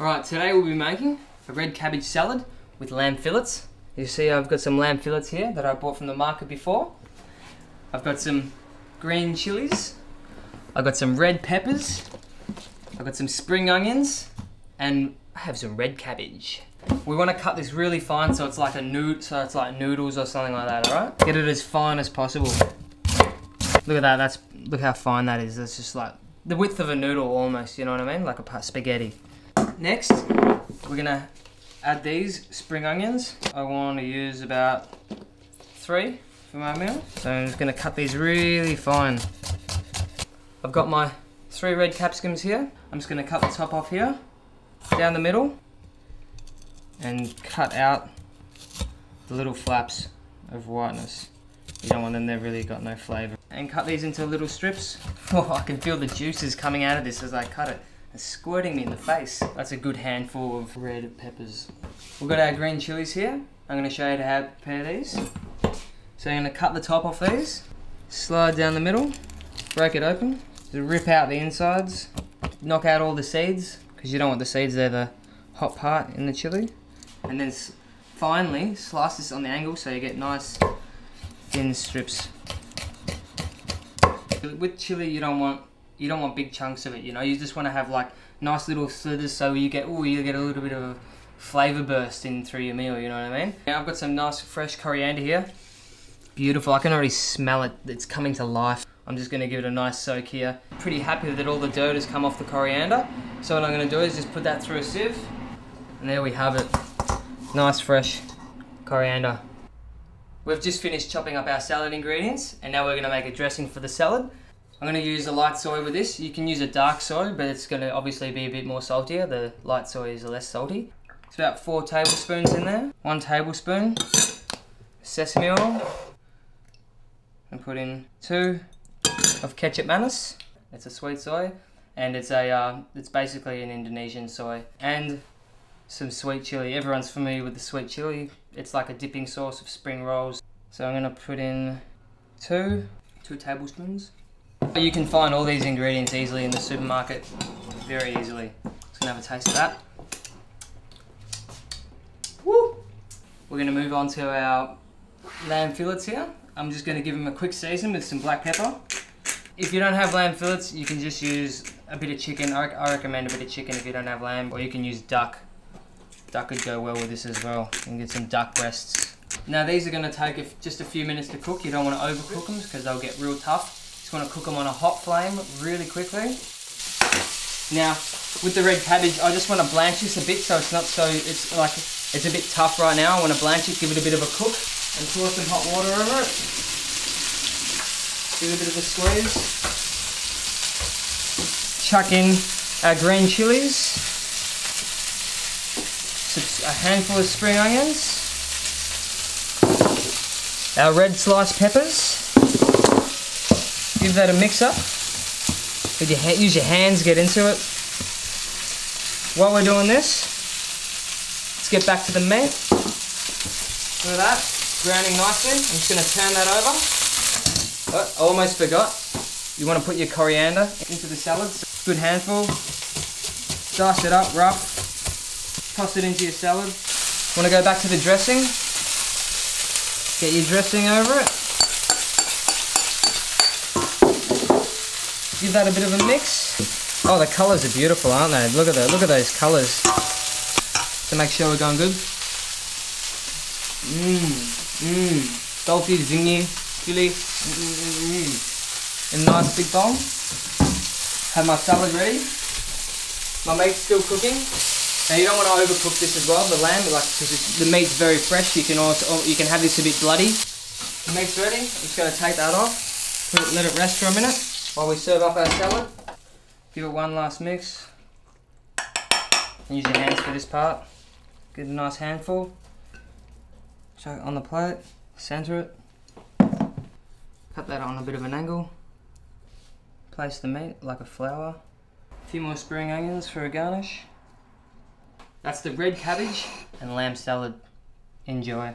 Alright, today we'll be making a red cabbage salad with lamb fillets. You see I've got some lamb fillets here that I bought from the market before. I've got some green chilies. I've got some red peppers. I've got some spring onions. And I have some red cabbage. We want to cut this really fine so it's like a nood, so it's like noodles or something like that, alright? Get it as fine as possible. Look at that, that's look how fine that is. That's just like the width of a noodle almost, you know what I mean? Like a spaghetti. Next, we're gonna add these spring onions. I want to use about three for my meal. So I'm just gonna cut these really fine. I've got my three red capsicums here. I'm just gonna cut the top off here, down the middle, and cut out the little flaps of whiteness. You don't want them, they've really got no flavour. And cut these into little strips. Oh, I can feel the juices coming out of this as I cut it. It's squirting me in the face. That's a good handful of red peppers. We've got our green chilies here. I'm going to show you how to prepare these. So going to cut the top off these, slide down the middle, break it open, rip out the insides, knock out all the seeds, because you don't want the seeds, they're the hot part in the chili. And then finally slice this on the angle so you get nice thin strips. With chili you don't want you don't want big chunks of it, you know. You just want to have like nice little slithers so you get oh you get a little bit of a flavor burst in through your meal, you know what I mean? Now I've got some nice fresh coriander here. Beautiful, I can already smell it. It's coming to life. I'm just gonna give it a nice soak here. Pretty happy that all the dirt has come off the coriander. So what I'm gonna do is just put that through a sieve. And there we have it. Nice fresh coriander. We've just finished chopping up our salad ingredients and now we're gonna make a dressing for the salad. I'm going to use a light soy with this. You can use a dark soy, but it's going to obviously be a bit more saltier. The light soy is less salty. It's about four tablespoons in there. One tablespoon sesame oil. And put in two of kecap manis. It's a sweet soy. And it's a, uh, it's basically an Indonesian soy. And some sweet chili. Everyone's familiar with the sweet chili. It's like a dipping sauce of spring rolls. So I'm going to put in two, two tablespoons. You can find all these ingredients easily in the supermarket, very easily. Just gonna have a taste of that. Woo! We're gonna move on to our lamb fillets here. I'm just gonna give them a quick season with some black pepper. If you don't have lamb fillets, you can just use a bit of chicken. I, recommend a bit of chicken if you don't have lamb, or you can use duck. Duck would go well with this as well. You can get some duck breasts. Now these are gonna take just a few minutes to cook. You don't wanna overcook them because they'll get real tough. Just want to cook them on a hot flame really quickly. Now, with the red cabbage, I just want to blanch this a bit so it's not so, it's like, it's a bit tough right now. I want to blanch it, give it a bit of a cook, and pour some hot water over it. Give it a bit of a squeeze. Chuck in our green chilies. A handful of spring onions. Our red sliced peppers. Give that a mix up. Your use your hands, get into it. While we're doing this, let's get back to the meat. Look at that, browning nicely. I'm just to turn that over. Oh, I almost forgot. You want to put your coriander into the salad. Good handful. Dice it up rough. Toss it into your salad. Want to go back to the dressing? Get your dressing over it. Give that a bit of a mix. Oh, the colours are beautiful, aren't they? Look at that. Look at those colours. To make sure we're going good. Mmm. Mmm. Salty, zingy, chili. Mmm, mmm. In a nice big bowl. Have my salad ready. My meat's still cooking. Now you don't want to overcook this as well, the lamb, like because the meat's very fresh. You can also oh, you can have this a bit bloody. The meat's ready. I'm just to take that off. It, let it rest for a minute. While we serve up our salad, give it one last mix. Use your hands for this part. Get a nice handful. Chuck it on the plate, center it. Cut that on a bit of an angle. Place the meat like a flower. A few more spring onions for a garnish. That's the red cabbage and lamb salad. Enjoy.